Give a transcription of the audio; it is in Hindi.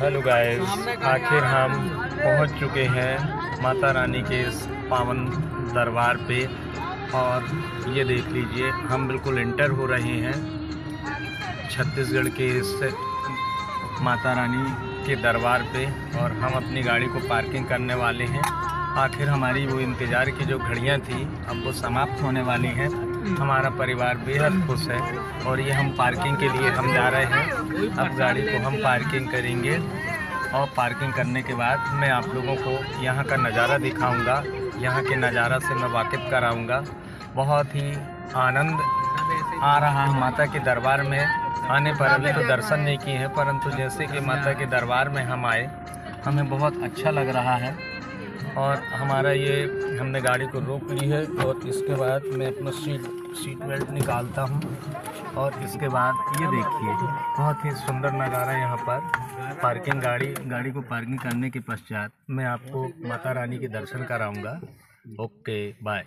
हेलो गाइस आखिर हम पहुँच चुके हैं माता रानी के इस पावन दरबार पे। और ये देख लीजिए, हम बिल्कुल इंटर हो रहे हैं। छत्तीसगढ़ के इस माता रानी के दरबार पे और हम अपनी गाड़ी को पार्किंग करने वाले हैं। आखिर हमारी वो इंतज़ार की जो घड़ियाँ थी, अब वो समाप्त होने वाली हैं। हमारा परिवार बेहद खुश है और ये हम पार्किंग के लिए हम जा रहे हैं। अब गाड़ी को हम पार्किंग करेंगे और पार्किंग करने के बाद मैं आप लोगों को यहाँ का नज़ारा दिखाऊँगा। यहाँ के नज़ारा से मैं वाकिफ़ कराऊँगा। बहुत ही आनंद आ रहा है माता के दरबार में। आने पर अभी तो दर्शन नहीं किए हैं, परंतु जैसे कि माता के दरबार में हम आए, हमें बहुत अच्छा लग रहा है। और हमारा ये, हमने गाड़ी को रोक ली है और इसके बाद मैं अपना सीट सीट बेल्ट निकालता हूँ। और इसके बाद ये देखिए, बहुत ही सुंदर नज़ारा यहाँ पर। पार्किंग गाड़ी गाड़ी को पार्किंग करने के पश्चात मैं आपको माता रानी के दर्शन कराऊँगा। Okay bye